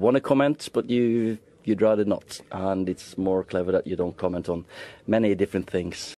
want to comment, but you you'd rather not, and it's more clever that you don't comment on many different things.